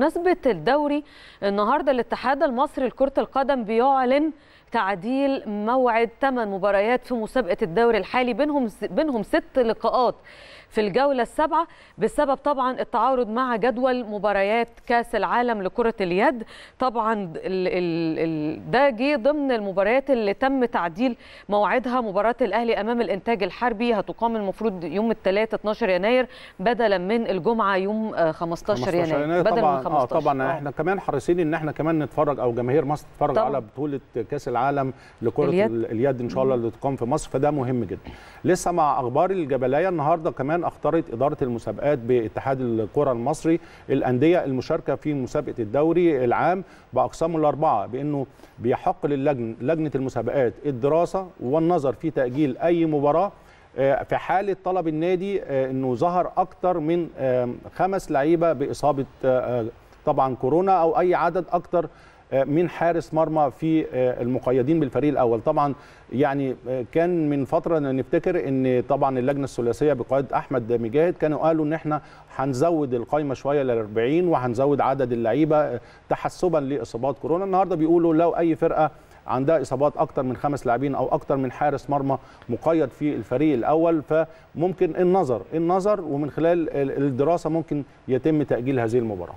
بمناسبة الدوري النهارده الاتحاد المصري لكرة القدم بيعلن تعديل موعد ثمان مباريات في مسابقة الدوري الحالي بينهم بينهم ست لقاءات في الجولة السابعة بسبب طبعا التعارض مع جدول مباريات كأس العالم لكرة اليد. طبعا ده جه ضمن المباريات اللي تم تعديل موعدها. مباراة الأهلي أمام الإنتاج الحربي هتقام المفروض يوم الثلاث 12 يناير بدلا من الجمعة يوم 15 يناير. بدل طبعا من 15 آه طبعا آه. إحنا كمان حريصين إن إحنا كمان نتفرج أو جماهير مصر تتفرج طبعاً. على بطولة كأس العالم لكرة اليد. اليد, إن شاء الله اللي تقام في مصر فده مهم جدا لسه مع أخبار الجبلية النهارده كمان اختارت إدارة المسابقات باتحاد الكرة المصري الأندية المشاركة في مسابقة الدوري العام باقسامه الأربعة بإنه بيحق للجنه لجنة المسابقات الدراسة والنظر في تأجيل أي مباراة في حاله طلب النادي آه، إنه ظهر أكتر من آه، خمس لعيبة بإصابة آه، آه، طبعا كورونا أو أي عدد آه، من حارس مرمى في آه، المقيدين بالفريق الأول. طبعا يعني آه، كان من فترة نفتكر إن طبعا اللجنة الثلاثية بقيادة أحمد مجاهد كانوا قالوا إن إحنا هنزود القائمه شوية ل 40 وهنزود عدد اللعيبة آه، تحسبا لإصابات كورونا. النهارده بيقولوا لو أي فرقة عندها إصابات أكتر من خمس لاعبين أو أكتر من حارس مرمى مقيد في الفريق الأول. فممكن النظر النظر ومن خلال ال- الدراسة ممكن يتم تأجيل هذه المباراة.